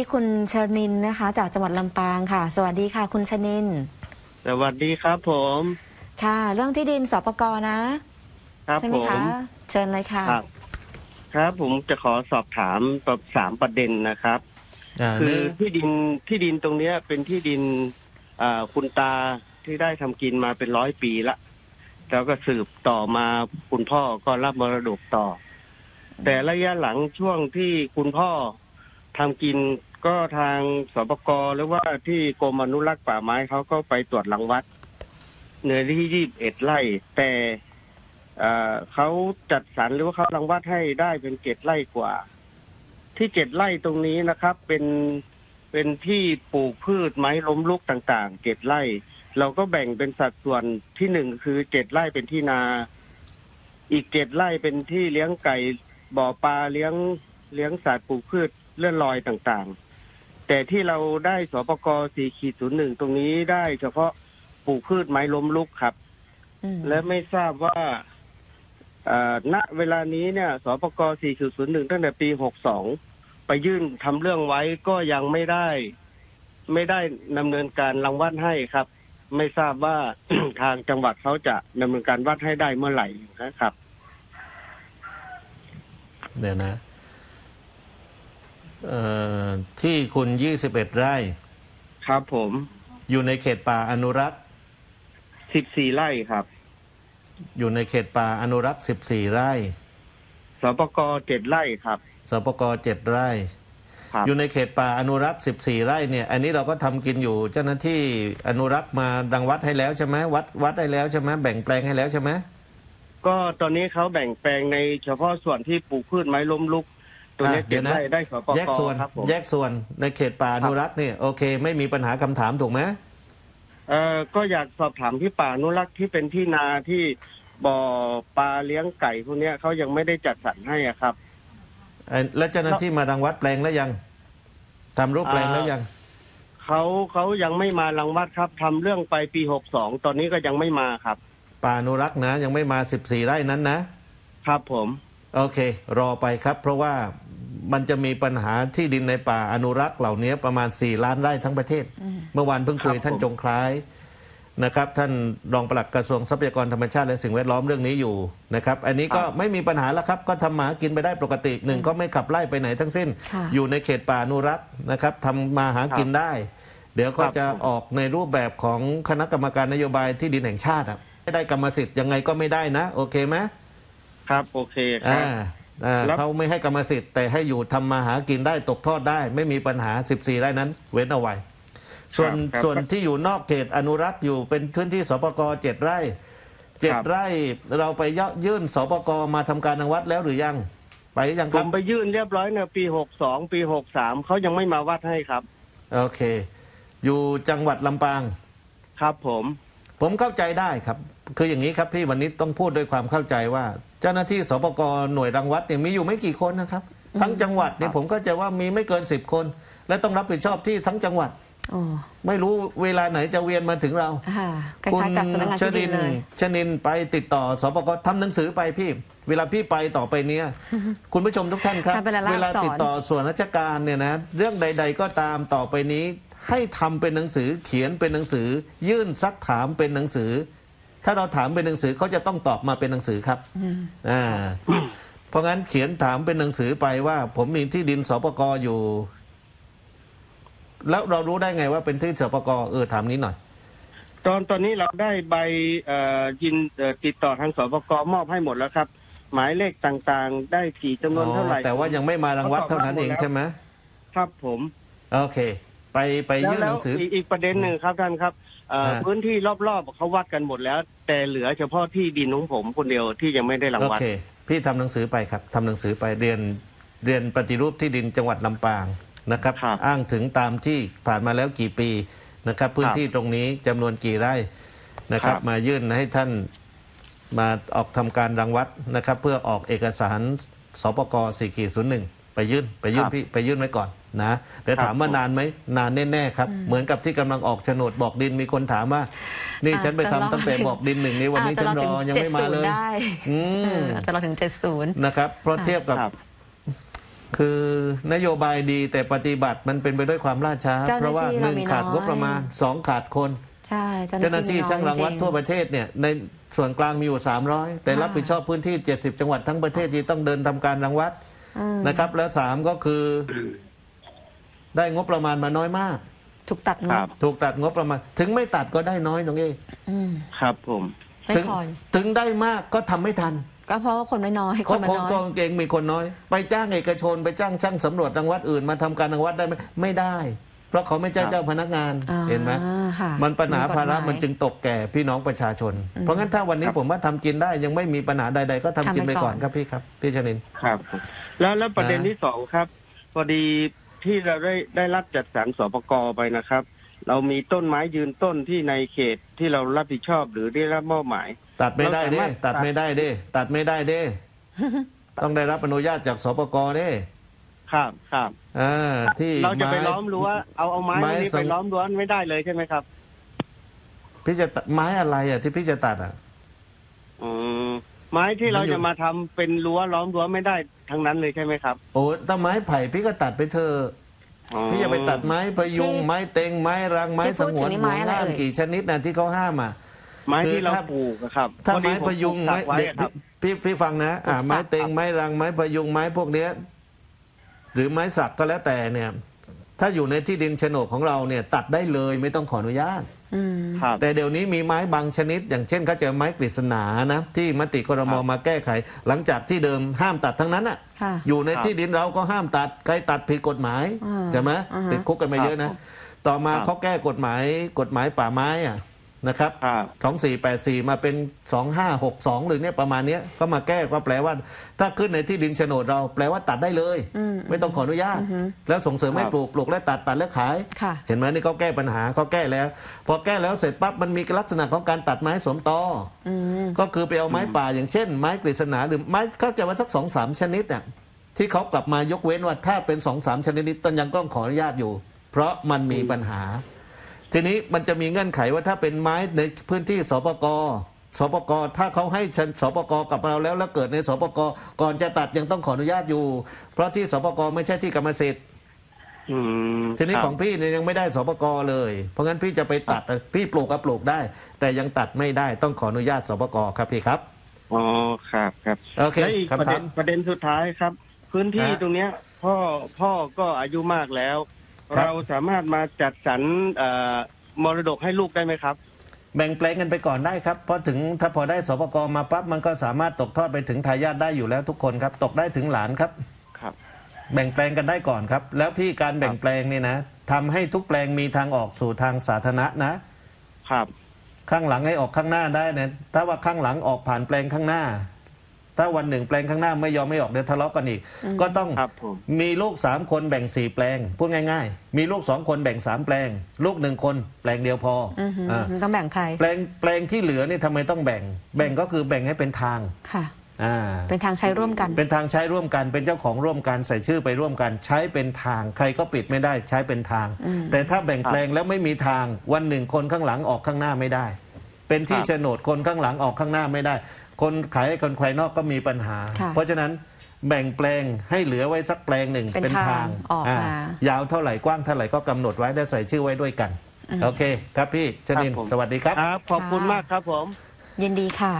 ที่คุณชนินนะคะ จากจังหวัดลำปางค่ะ สวัสดีค่ะ คุณชนิน สวัสดีครับผม ค่ะ เรื่องที่ดินสปกนะ ครับใช่ไหผมคะ เชิญเลยค่ะ ครับ ครับผมจะขอสอบถามแบบสามประเด็นนะครับอ่าคืหอนึ่งที่ดินที่ดินตรงเนี้ยเป็นที่ดินอ่าคุณตาที่ได้ทำกินมาเป็นร้อยปีละ แล้วก็สืบต่อมาคุณพ่อก็รับมรดกต่อ แต่ระยะหลังช่วงที่คุณพ่อทำกิน ก็ทางสปกหรือว่าที่กรมอนุรักษ์ป่าไม้เขาก็ไปตรวจรังวัดเนื้อที่ยี่สิบเอ็ดไร่ แต่เอ่อเขาจัดสรรหรือว่าเขารังวัดให้ได้เป็นเจ็ดไร่กว่า ที่เจ็ดไร่ตรงนี้นะครับ เป็นเป็นที่ปลูกพืชไม้ล้มลุกต่างๆเจ็ดไร่ เราก็แบ่งเป็นสัดส่วนที่หนึ่งคือเจ็ดไร่เป็นที่นา อีกเจ็ดไร่เป็นที่เลี้ยงไก่บ่อปลาเลี้ยงเลี้ยงสัตว์ปลูกพืชเลื่อนลอยต่างๆ แต่ที่เราได้สปกสี่ขีดศูนย์หนึ่งตรงนี้ได้เฉพาะปลูกพืชไม้ล้มลุกครับ อืมและไม่ทราบว่าเอ่อณเวลานี้เนี่ยสปก4.01ตั้งแต่ปี62ไปยื่นทำเรื่องไว้ก็ยังไม่ได้ ไม่ได้ดำเนินการรังวัดให้ครับ ไม่ทราบว่า ทางจังหวัดเขาจะดำเนินการวัดให้ได้เมื่อไหร่นะครับ เดี๋ยวนะ เอ่อที่คุณยี่สิบเอ็ดไร่ ครับผมอยู่ในเขตป่าอนุรักษ์14ไร่ครับอยู่ในเขตป่าอนุรักษ์สิบสี่ไร่สปก7ไร่ครับสปกเจ็ดไร่ ครับอยู่ในเขตป่าอนุรักษ์สิบสี่ไร่เนี่ย อันนี้เราก็ทำกินอยู่เจ้าหน้าที่อนุรักษ์มาดังวัดให้แล้วใช่ไหมวัดวัดได้แล้วใช่ไหมแบ่งแปลงให้แล้วใช่ไหมก็ตอนนี้เขาแบ่งแปลงในเฉพาะส่วนที่ปลูกพืชไม้ล้มลุก ตัวนี้อะเจ็ดไร่ได้สปกแยกส่วนครับผมแยกส่วนในเขตป่าอนุรักษ์เนี่ยโอเค ไม่มีปัญหาคำถามถูกไหมเอ่อก็อยากสอบถามที่ป่าอนุรักษ์ที่เป็นที่นาที่บ่อปลาเลี้ยงไก่พวกเนี้ยเขายังไม่ได้จัดสรรให้อะครับ เอ่อแล้วเจ้าหน้าที่มารังวัดแปลงแล้วยังทำรูปแปลงแล้วยัง เขาเขายังไม่มารังวัดครับทำเรื่องไปปีหกสองตอนนี้ก็ยังไม่มาครับ ป่าอนุรักษ์นะ ยังไม่มา 14 ไร่นั้นนะ ครับผม โอเค รอไปครับ เพราะว่า มันจะมีปัญหาที่ดินในป่าอนุรักษ์เหล่านี้ประมาณ 4 ล้านไร่ทั้งประเทศ เมื่อวานเพิ่งคุยท่านจงคล้ายนะครับ ท่านรองปลัดกระทรวงทรัพยากรธรรมชาติและสิ่งแวดล้อมเรื่องนี้อยู่นะครับ อันนี้ก็ไม่มีปัญหาแล้วครับ ก็ทำหมากินไปได้ปกติหนึ่งก็ไม่ขับไล่ไปไหนทั้งสิ้นค่ะอยู่ในเขตป่าอนุรักษ์นะครับทำมาหากินได้ เดี๋ยวก็จะออกในรูปแบบของคณะกรรมการนโยบายที่ดินแห่งชาติอะไม่ได้กรรมสิทธิ์ยังไงก็ไม่ได้นะ โอเคไหมครับโอเคครัอ่าบ อ่าแล้ว เขาไม่ให้กรรมสิทธิ์แต่ให้อยู่ทำมาหากินได้ตกทอดได้ ไม่มีปัญหา 14ไร่นั้น เว้นเอาไว้ ส่วนครับส่วนที่อยู่นอกเขตอนุรักษ์อยู่เป็นพื้นที่สปกเจ็ดไร่เจ็ดครับ ไร่เราไปยื่นสปกมาทำการรังวัดแล้วหรือยัง ไปหรือยังผครัมบไปยื่นเรียบร้อยเนี่ยปีหกสองปีหกสามเขายังไม่มาวัดให้ครับ โอเค อยู่จังหวัดลำปาง ครับผม ผมเข้าใจได้ครับ คืออย่างนี้ครับพี่วันนี้ต้องพูดด้วยความเข้าใจว่า เจ้าหน้าที่สปกหน่วยรังวัดเนี่ยมีอยู่ไม่กี่คนนะครับ ทั้งจังหวัดเนี่ยผมก็จะว่ามีไม่เกินสิบคน และต้องรับผิดชอบที่ทั้งจังหวัดโอ้ไม่รู้เวลาไหนจะเวียนมาถึงเราค่ะคล้ายๆกับสำนักงานชที่ดินินนเลยชนินไปติดต่อสปกทำหนังสือไปพี่ เวลาพี่ไปต่อไปเนี้ยคุณผู้ชมทุกท่านครับทำเป็นรายลักษณ์เวลาติดต่อส่วนราชการเนี่ยนะเรื่องใด ๆ ก็ตามต่อไปนี้ ให้ทำเป็นหนังสือเขียนเป็นหนังสือ ยื่นซักถามเป็นหนังสือ ถ้าเราถามเป็นหนังสือเขาจะต้องตอบมาเป็นหนังสือครับอ่าเพราะงั้นเขียนถามเป็นหนังสือไปว่า ผมมีที่ดินสปกอยู่ แล้วเรารู้ได้ไงว่าเป็นที่สปกเออถามนี้หน่อย ตอนตอนนี้เราได้ใบเอ่อยินเอ่อติดต่อทางสปกมอบให้หมดแล้วครับ หมายเลขต่างๆ ได้กี่จำนวนเท่าไหร่อ๋อแต่ว่ายังไม่มารังวัดเท่านั้นเองใช่ไหมครับผม โอเค ไปไปแล้วยื่นหแล้วนังสืออีกอีกประเด็นหนึ่งครับท่านครับ เอ่อฮะ พื้นที่รอบๆเขาวัดกันหมดแล้ว แต่เหลือเฉพาะที่ดินของผมคนเดียวที่ยังไม่ได้รังโอวัดเค พี่ทำหนังสือไปครับทำหนังสือไปเรียนเรียนปฏิรูปที่ดินจังหวัดลำปางนะครับ ครับอ้างถึงตามที่ผ่านมาแล้วกี่ปีนะครับ พื้นที่ตรงนี้จำนวนกี่ไร่นะครับ ครับ มายื่นให้ท่านมาออกทำการรังวัดนะครับ เพื่อออกเอกสารสปก4 ขีดศูนย์หนึ่งไปยื่นไปยื่นพี่ไปยื่นไว้ก่อนนะแต่ถามว่านานไหมนานแน่ๆครับ เหมือนกับที่กำลังออกโฉนดบอกดินมีคนถามว่า นี่ฉันไปทำตั้งแต่บอกดินหนึ่งนี้วันนี้อาจฉัจะนรอถึยังไม่มาเลย70ได้อืเอมออาจจะเราถึง 70 นะครับเพราะเทียบกับ ครับ คือนโยบายดีแต่ปฏิบัติมันเป็นไปด้วยความล่าช้า เจ้าหเพน้าที่ราะว่าหเรานึ่งมีขาดน้อย งบประมาณสองขาดคน ใช่เจ้าหน้าที่มีช่างรังวัดจๆทั่วประเทศเนี่ยในส่วนกลางมีอยู่ 300 แต่ค่ะรับผิดชอบพื้นที่ 70 จังหวัดทั้งประเทศที่ต้องเดินทำการรังวัดอืม นะครับ แล้วสามก็คือ ได้งบประมาณมาน้อยมาก ถูกตัดงครับ บถูกตัดงบประมาณ ถึงไม่ตัดก็ได้น้อยน้องเออืมครับผม ไม่ถึงพอถึงได้มากก็ทำไม่ทันก็เพราะว่าคนไม่น้อยคเพราะนมันของน้อย ตัวเองมีคนน้อย ไปจ้างเอกชน ไปจ้างช่างสำรวจรังวัดอื่นมาทำการรังวัดได้ไหมไม่ได้ เพราะเขาไม่ใช่เจ้าพนักงานอ่าเห็นไหมค่ะมันปัญหาฎภาระหยมันจึงตกแก่พี่น้องประชาชน เพราะงั้นถ้าวันนี้ครับผมว่าทำกินได้ยังไม่มีปัญหาใด ๆ ก็ทำกินทำไปไปก่ก่ออนนครับพี่ครับพี่ชนินครับผมแล้วแล้วประเด็นนะที่สองครับ พอดีที่เราได้ได้รับจัดสรรสปกไปนะครับ เรามีต้นไม้ยืนต้นที่ในเขตที่เรารับผิดชอบหรือได้รับมอบหมาย ตัดไม่ได้เด้เราสามารถตัดไม่ได้เด้ตัดไม่ได้เด้ต้องได้รับอนุญาตจากสปกเด้ ครับครับอ่าที่เราจะไปไม้ล้อมรั้วเอาเอาไม้ไม้พวกนี้สงไปล้อมรั้วไม่ได้เลยใช่ไหมครับพี่จะตัดไม้อะไรอะที่พี่จะตัดอะ อืมไม้ที่เรามันอยู่ จะมาทำเป็นรั้วล้อมรั้วไม่ได้ทั้งนั้นเลยใช่ไหมครับโอ้ถ้าไม้ไผ่พี่ก็ตัดไปเถอะอ๋อพี่อย่าไปตัดไม้พยุงที่ไม้เต็งไม้รังไม้ที่สพูดงถึวนงนี่ไม้อะไรห้ามเอ่ย กี่ชนิดนะที่เขาห้ามอะ ไม้ที่เราคือถ้าปลูกอะครับถ้าพอดีไม้พยุงผปลูกไม้ไว้เด็กอะครับพี่พี่ฟังนะอ่าปลูกสักไม้เต็งไม้รังไม้พยุงไม้พวกเนี้ย หรือไม้สักก็แล้วแต่เนี่ย ถ้าอยู่ในที่ดินโฉนดของเราเนี่ย ตัดได้เลยไม่ต้องขออนุญาตอืมครับ แต่เดี๋ยวนี้มีไม้บางชนิด อย่างเช่นเขาเจอไม้กฤษณานะที่มติครมครับมาแก้ไข หลังจากที่เดิมห้ามตัดทั้งนั้นอะ ค่ะ อยู่ในครับที่ดินเราก็ห้ามตัดใครตัดผิดกฎหมายอ่าใช่ไหมอ่าฮะ ติดคุกกันมาครับเยอะนะ ต่อมาครับ เขาแก้กฎหมายกฎหมายป่าไม้อะ นะครับครับสองสี่แปดสี่มาเป็นสองห้าหกสองหรือเนี่ยประมาณเนี้ยก็มาแก้ก็แปลว่า ถ้าขึ้นในที่ดินโฉนดเราแปลว่าตัดได้เลยอืมไม่ต้องขออนุญาตอือฮึแล้วส่งเสริมให้ครับปลูกปลูกและตัดตัดและขายค่ะเห็นไหมนี่เขาแก้ปัญหาเขาแก้แล้ว พอแก้แล้วเสร็จปั๊บมันมีลักษณะของการตัดไม้สวมตออืมก็คือไปเอาไม้ป่าอย่างเช่น ไม้กฤษณาหรือไม้เขาจะว่าสักสองสามชนิดเนี่ยที่เขากลับมายกเว้นว่าถ้าเป็นสองสามชนิดนี้ต้นยังต้องขออนุญาตอยู่ เพราะมันมีปัญหา ทีนี้มันจะมีเงื่อนไขว่าถ้าเป็นไม้ในพื้นที่สปกสปกถ้าเขาให้ชันสปกกับเราแล้วแล้วเกิดในสปกก่อนจะตัดยังต้องขออนุญาตอยู่ เพราะที่สปกไม่ใช่ที่กรรมสิทธิ์อืมทีนี้ครับของพี่เนี่ยยังไม่ได้สปกเลย เพราะงั้นพี่จะไปตัดพี่ปลูกก็ปลูกได้ แต่ยังตัดไม่ได้ต้องขออนุญาตสปกครับพี่ครับอ๋อครับครับโอเคและอีกประคำเด็ถานมประเด็นสุดท้ายครับ พื้นที่ฮะตรงเนี้ย พ่อพ่อก็อายุมากแล้วครับ เราสามารถมาจัดสรรเอ่อมรดกให้ลูกได้ไหมครับ แบ่งแปลงกันไปก่อนได้ครับ เพราะถึงถ้าพอได้สปกมาปั๊บมันก็สามารถตกทอดไปถึงทายาทได้อยู่แล้วทุกคนครับ ตกได้ถึงหลานครับครับ แบ่งแปลงกันได้ก่อนครับ แล้วพี่การแบ่งแปลงนี่นะทำให้ทุกแปลงมีทางออกสู่ทางสาธารณะนะครับ ข้างหลังให้ออกข้างหน้าได้นะถ้าว่าข้างหลังออกผ่านแปลงข้างหน้า ถ้าวันหนึ่งแปลงข้างหน้าไม่ยอมไม่ออกเดี๋ยวทะเลาะกันอีก ก็ต้องครับผม มีลูกสามคนแบ่งสี่แปลง พูดง่าย ๆ มีลูกสองคนแบ่งสามแปลง ลูกหนึ่งคนแปลงเดียวพออือหืออ่ามันต้องแบ่งใครแปลงแปลงที่เหลือนี่ทำไมต้องแบ่ง แบ่งก็คือแบ่งให้เป็นทางค่ะ อ่า เป็นทางใช้ร่วมกัน เป็นทางใช้ร่วมกันเป็นเจ้าของร่วมกันใส่ชื่อไปร่วมกัน ใช้เป็นทาง ใครก็ปิดไม่ได้ใช้เป็นทางอืมแต่ถ้าแบ่งแปลงแล้วไม่มีทาง วันหนึ่งคนข้างหลังออกข้างหน้าไม่ได้ เป็นที่ครับ โฉนดคนข้างหลังออกข้างหน้าไม่ได้ คนขายให้คนภายนอกก็มีปัญหา ค่ะเพราะฉะนั้นแบ่งแปลงให้เหลือไว้สักแปลงหนึ่งเป็นทางออกมายาวเท่าไหร่กว้างเท่าไหร่ก็กำหนดไว้ได้ใส่ชื่อไว้ด้วยกันโอเค ครับพี่ชนินครับผม สวัสดีครับ ครับ ขอบคุณค่ะมากครับผม ยินดีค่ะ